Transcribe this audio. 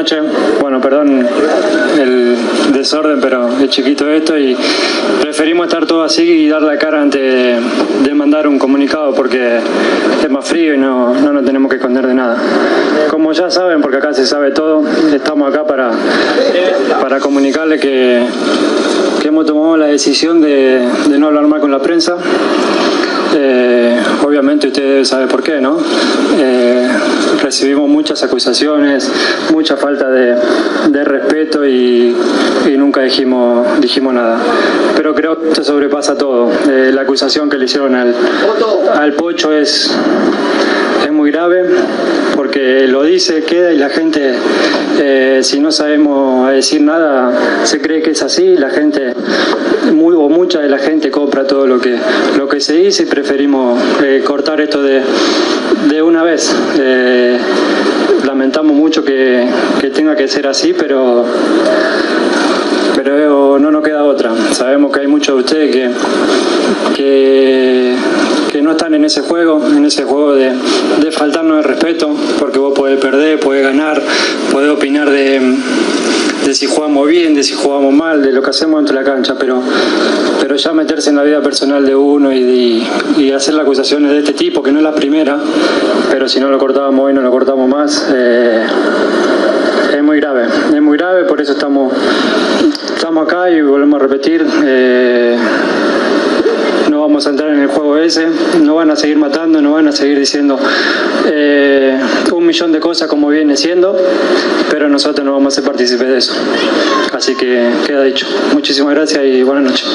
noches. Bueno, perdón el desorden, pero es chiquito esto y preferimos estar todos así y dar la cara antes de, mandar un comunicado porque es más frío y no, no nos tenemos que esconder de nada. Como ya saben, porque acá se sabe todo, estamos acá para, para comunicarle que, que hemos tomado la decisión de, de no hablar más con la prensa. Eh, obviamente usted saber por qué, ¿no? Eh, recibimos muchas acusaciones, mucha falta de, respeto y, nunca dijimos, nada. Pero creo que sobrepasa todo. Eh, la acusación que le hicieron al, al Pocho es, es muy grave porque lo dice, queda y la gente, eh, si no sabemos decir nada, se cree que es así, la gente, mucha de la gente compra todo lo que, lo que se dice y preferimos eh, cortar esto de, de una vez. Eh, lamentamos mucho que, que tenga que ser así, pero pero no nos queda otra. Sabemos que hay muchos de ustedes que, que, no están en ese juego, en ese juego de, de faltarnos el respeto, porque vos podés perder, podés ganar, podés opinar de, de si jugamos bien, de si jugamos mal, de lo que hacemos dentro de la cancha, pero, pero ya meterse en la vida personal de uno y, hacer las acusaciones de este tipo, que no es la primera, pero si no lo cortábamos hoy, no lo cortamos más. Eh, es muy grave, es muy grave, por eso estamos, estamos acá y volvemos a repetir. Eh, a entrar en el juego ese, no van a seguir matando, no van a seguir diciendo eh, un millón de cosas como viene siendo, pero nosotros no vamos a ser partícipes de eso. Así que queda dicho. Muchísimas gracias y buenas noches.